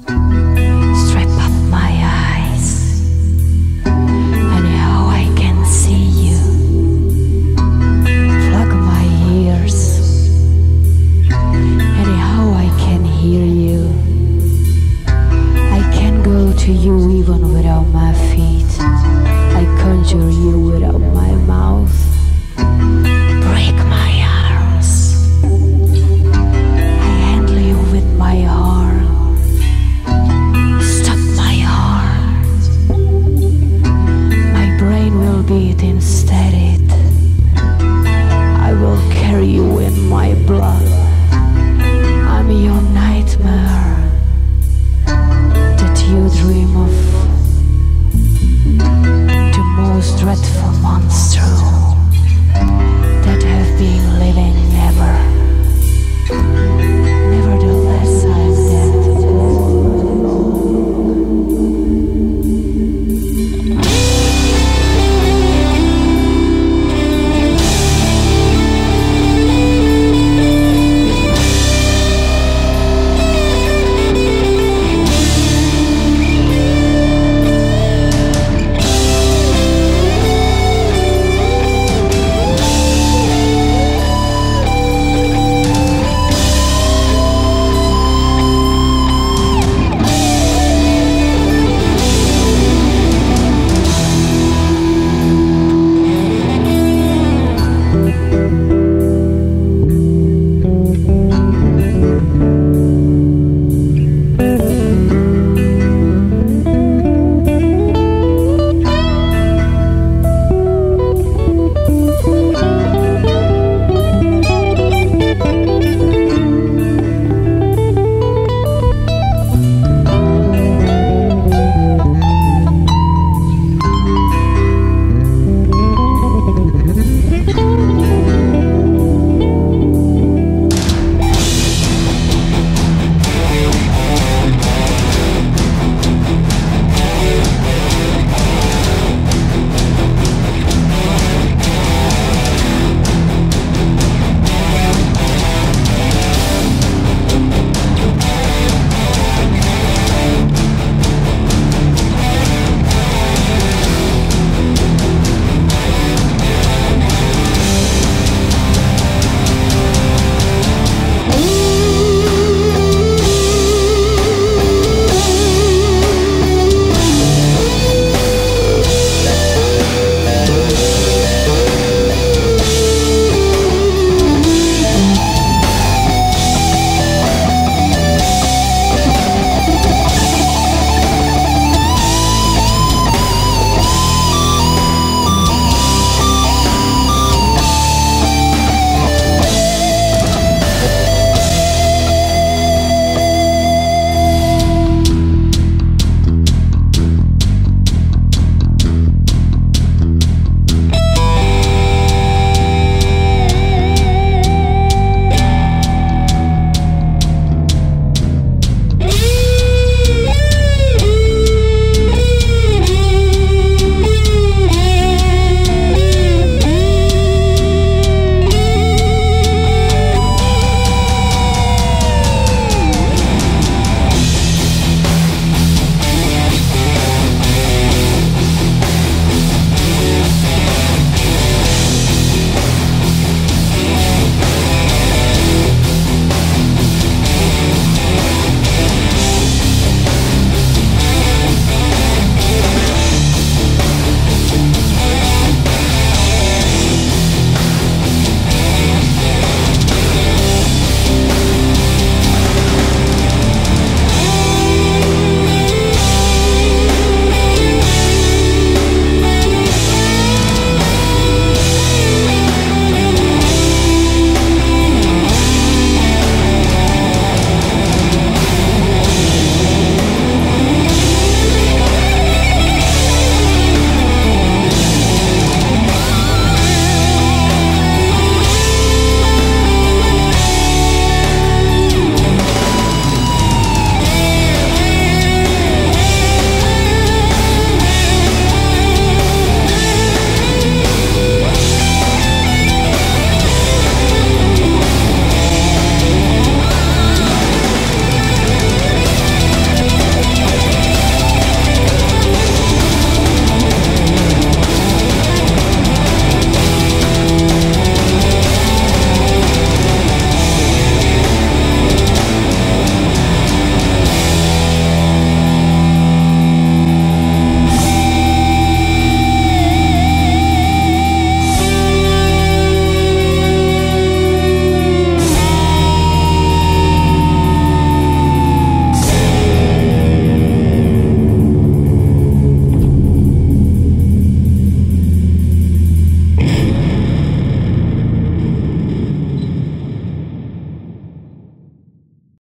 Strip within